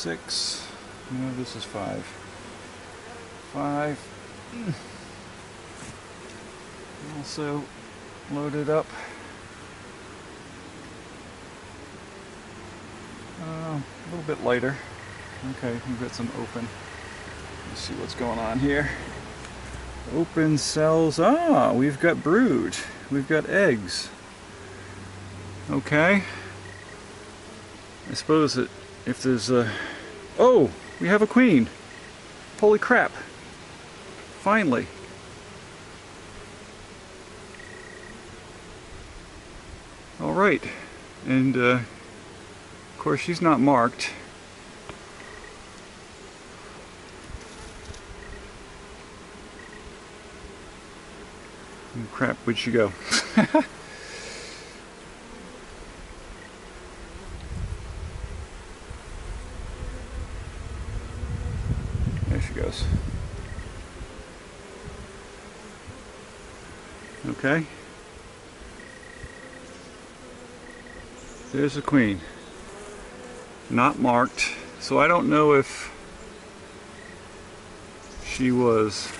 six. No, this is five. Five. Also loaded up. Uh, a little bit lighter. Okay, we've got some open. Let's see what's going on here. Open cells. Ah, we've got brood. We've got eggs. Okay. I suppose that if there's a... Oh, we have a queen. Holy crap. Finally. All right. And, uh, of course, she's not marked. Oh, crap, where'd she go? goes. Okay. There's the queen. Not marked. So I don't know if she was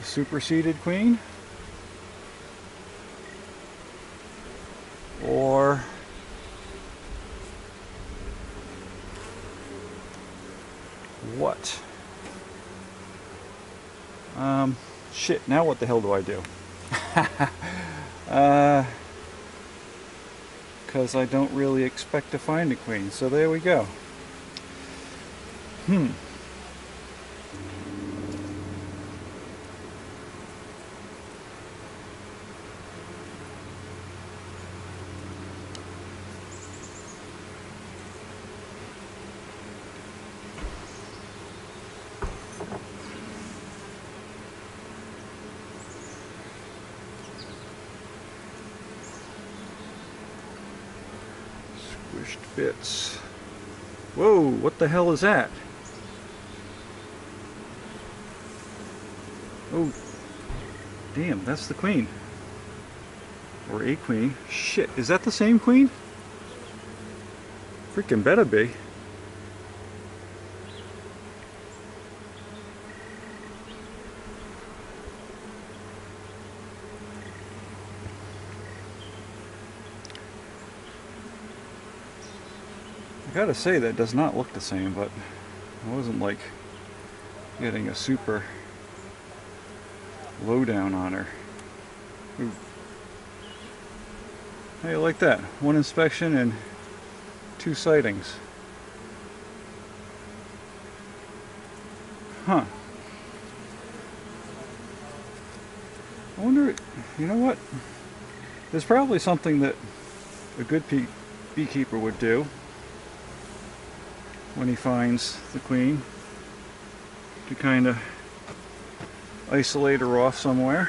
a superseded queen what? Um, shit, now what the hell do I do? uh, because I don't really expect to find a queen. So there we go. Hmm. Squished bits. Whoa, what the hell is that? Oh, damn, that's the queen. Or a queen. Shit, is that the same queen? Freaking better be. Gotta say that does not look the same, but I wasn't like getting a super lowdown on her. Ooh. You like that? One inspection and two sightings. Huh. I wonder, you know what? There's probably something that a good bee- beekeeper would do when he finds the queen to kind of isolate her off somewhere.